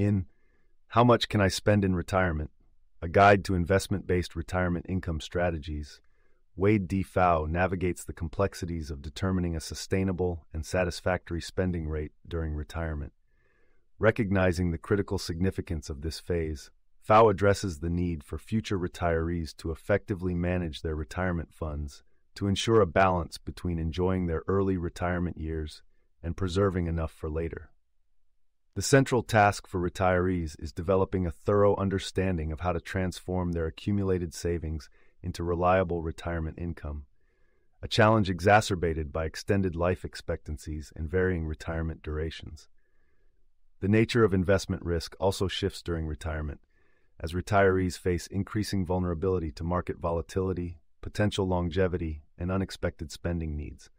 In How Much Can I Spend in Retirement? A Guide to Investment Based Retirement Income Strategies, Wade D. Pfau navigates the complexities of determining a sustainable and satisfactory spending rate during retirement. Recognizing the critical significance of this phase, Pfau addresses the need for future retirees to effectively manage their retirement funds to ensure a balance between enjoying their early retirement years and preserving enough for later. The central task for retirees is developing a thorough understanding of how to transform their accumulated savings into reliable retirement income, a challenge exacerbated by extended life expectancies and varying retirement durations. The nature of investment risk also shifts during retirement, as retirees face increasing vulnerability to market volatility, potential longevity, and unexpected spending needs.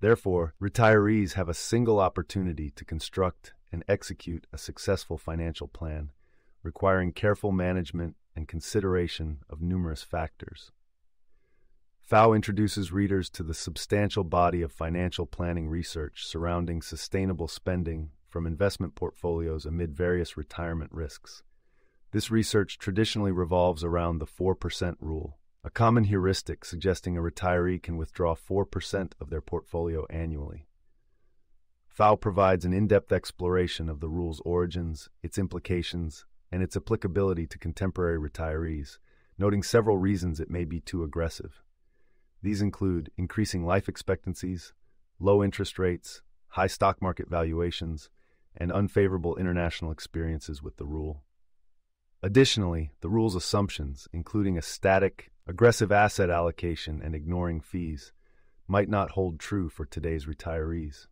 Therefore, retirees have a single opportunity to construct and execute a successful financial plan, requiring careful management and consideration of numerous factors. Pfau introduces readers to the substantial body of financial planning research surrounding sustainable spending from investment portfolios amid various retirement risks. This research traditionally revolves around the 4% rule, a common heuristic suggesting a retiree can withdraw 4% of their portfolio annually. Pfau provides an in depth exploration of the rule's origins, its implications, and its applicability to contemporary retirees, noting several reasons it may be too aggressive. These include increasing life expectancies, low interest rates, high stock market valuations, and unfavorable international experiences with the rule. Additionally, the rule's assumptions, including a static, aggressive asset allocation and ignoring fees, might not hold true for today's retirees.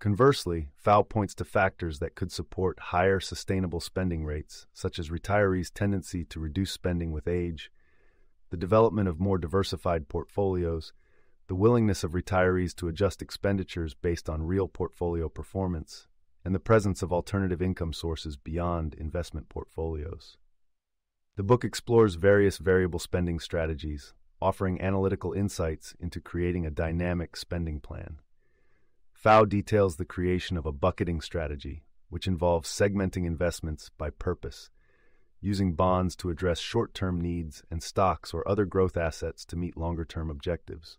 Conversely, Pfau points to factors that could support higher sustainable spending rates, such as retirees' tendency to reduce spending with age, the development of more diversified portfolios, the willingness of retirees to adjust expenditures based on real portfolio performance, and the presence of alternative income sources beyond investment portfolios. The book explores various variable spending strategies, offering analytical insights into creating a dynamic spending plan. Pfau details the creation of a bucketing strategy, which involves segmenting investments by purpose, using bonds to address short term needs and stocks or other growth assets to meet longer term objectives.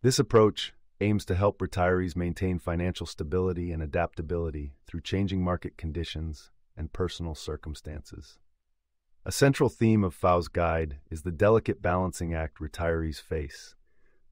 This approach aims to help retirees maintain financial stability and adaptability through changing market conditions and personal circumstances. A central theme of Pfau's guide is the delicate balancing act retirees face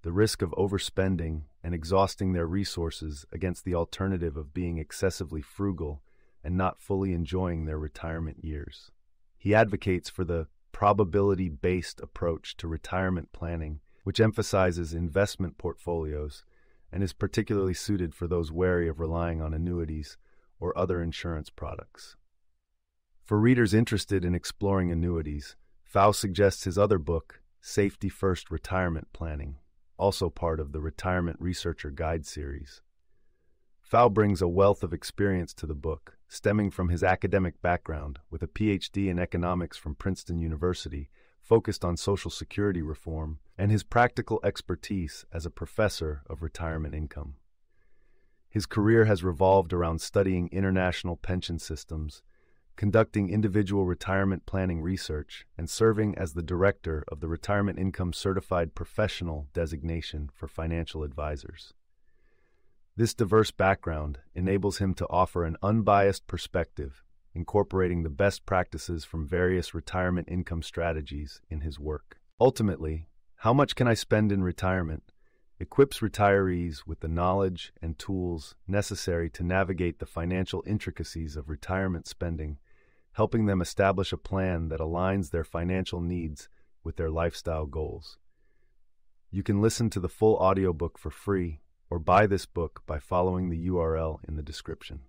the risk of overspending and exhausting their resources against the alternative of being excessively frugal and not fully enjoying their retirement years. He advocates for the probability based approach to retirement planning, which emphasizes investment portfolios and is particularly suited for those wary of relying on annuities or other insurance products. For readers interested in exploring annuities, Pfau suggests his other book, Safety First Retirement Planning, also part of the Retirement Researcher Guide series. Pfau brings a wealth of experience to the book, stemming from his academic background with a PhD in economics from Princeton University, focused on Social Security reform, and his practical expertise as a professor of retirement income. His career has revolved around studying international pension systems conducting individual retirement planning research, and serving as the director of the Retirement Income Certified Professional designation for financial advisors. This diverse background enables him to offer an unbiased perspective, incorporating the best practices from various retirement income strategies in his work. Ultimately, How Much Can I Spend in Retirement? equips retirees with the knowledge and tools necessary to navigate the financial intricacies of retirement spending helping them establish a plan that aligns their financial needs with their lifestyle goals. You can listen to the full audiobook for free or buy this book by following the URL in the description.